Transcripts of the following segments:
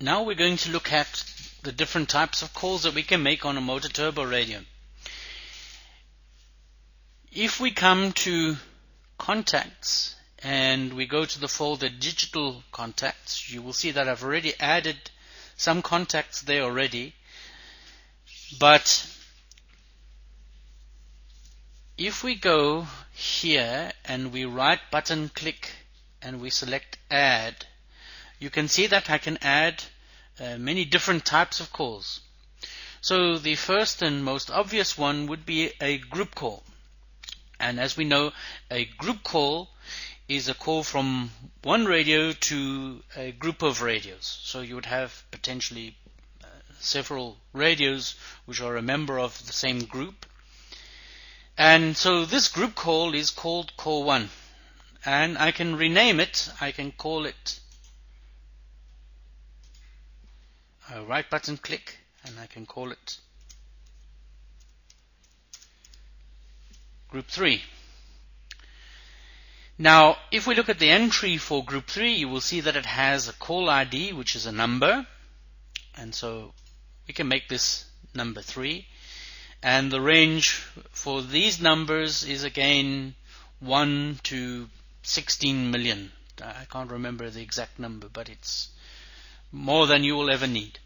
Now we're going to look at the different types of calls that we can make on a MOTOTRBO radio. If we come to contacts and we go to the folder digital contacts, you will see that I've already added some contacts there already. But if we go here and we right button click and we select add, you can see that I can add uh, many different types of calls. So the first and most obvious one would be a group call. And as we know, a group call is a call from one radio to a group of radios. So you would have potentially uh, several radios which are a member of the same group. And so this group call is called call 1. And I can rename it. I can call it a right button click and I can call it group 3. Now, if we look at the entry for group 3, you will see that it has a call ID, which is a number. And so we can make this number 3. And the range for these numbers is again 1 to 16 million. I can't remember the exact number, but it's more than you will ever need.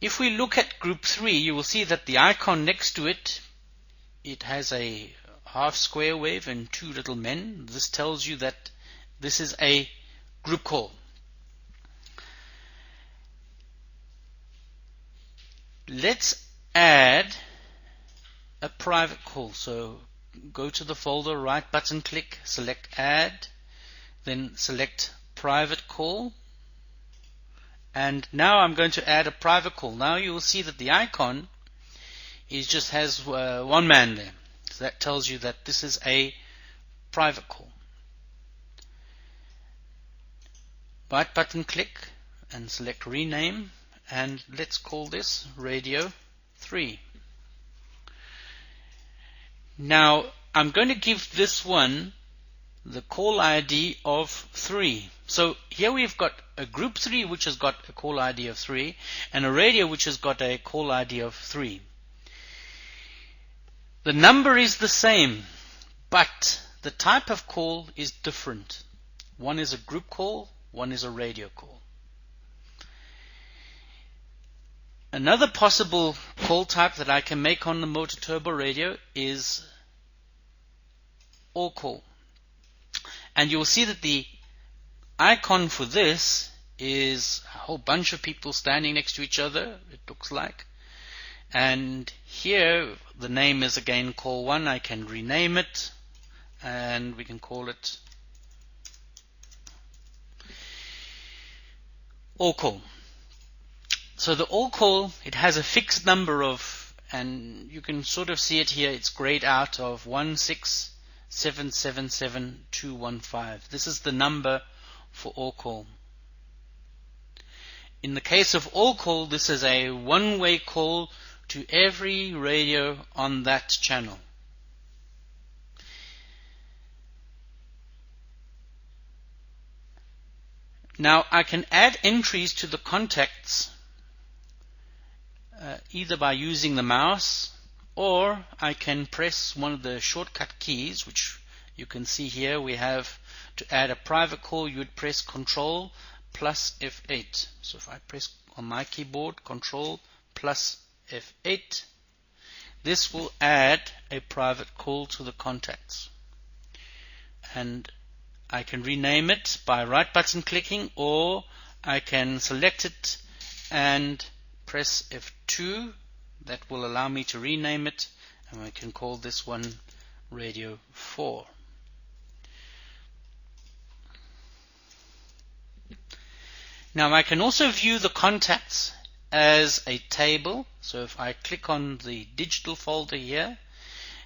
If we look at group 3, you will see that the icon next to it, it has a half square wave and two little men. This tells you that this is a group call. Let's add a private call. So go to the folder, right button click, select add, then select private call. And now I'm going to add a private call. Now you will see that the icon is just has uh, one man there. So that tells you that this is a private call. Right button click and select rename and let's call this radio 3. Now I'm going to give this one the call ID of 3. So here we've got a group 3 which has got a call ID of 3 and a radio which has got a call ID of 3. The number is the same, but the type of call is different. One is a group call, one is a radio call. Another possible call type that I can make on the MOTOTRBO radio is all call. And you'll see that the icon for this is a whole bunch of people standing next to each other, it looks like. And here the name is again call one. I can rename it and we can call it all call. So the all call, it has a fixed number of, and you can sort of see it here, it's grayed out of 16 777215. This is the number for all call. In the case of all call, this is a one-way call to every radio on that channel. Now I can add entries to the contacts uh, either by using the mouse or I can press one of the shortcut keys which you can see here we have to add a private call you would press control plus F8 so if I press on my keyboard control plus F8 this will add a private call to the contacts. And I can rename it by right button clicking or I can select it and press F2 that will allow me to rename it and I can call this one radio 4. Now I can also view the contacts as a table. So if I click on the digital folder here,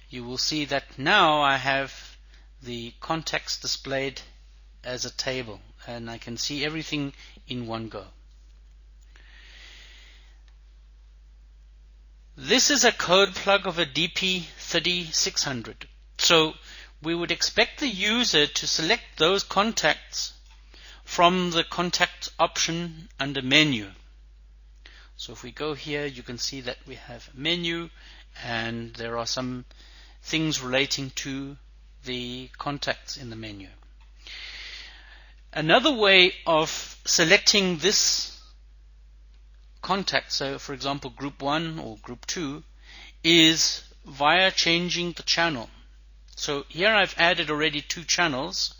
you will see that now I have the contacts displayed as a table and I can see everything in one go. This is a code plug of a DP3600. So we would expect the user to select those contacts from the contact option under menu. So if we go here, you can see that we have menu and there are some things relating to the contacts in the menu. Another way of selecting this contact, so for example group 1 or group 2, is via changing the channel. So here I've added already two channels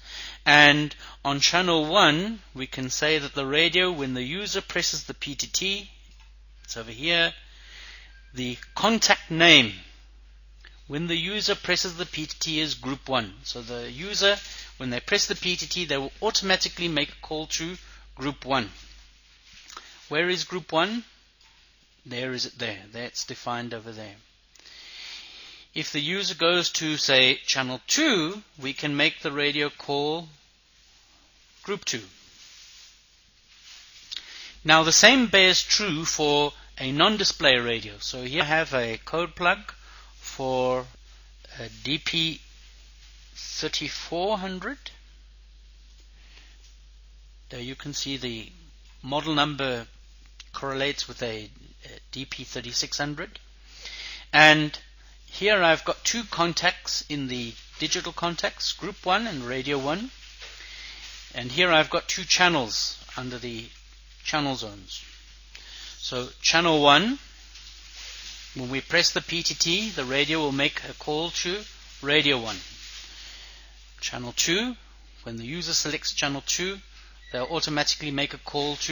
and on channel 1 we can say that the radio when the user presses the PTT it's over here the contact name when the user presses the PTT is group 1 so the user when they press the PTT they will automatically make a call to group 1 where is group 1 there is it there. That's defined over there if the user goes to, say, channel 2, we can make the radio call group 2. Now the same bears true for a non-display radio. So here I have a code plug for a DP3400. There you can see the model number correlates with a, a DP3600. And here I've got two contacts in the digital contacts, group 1 and radio 1. And here I've got two channels under the channel zones. So channel 1, when we press the PTT, the radio will make a call to radio 1. Channel 2, when the user selects channel 2, they'll automatically make a call to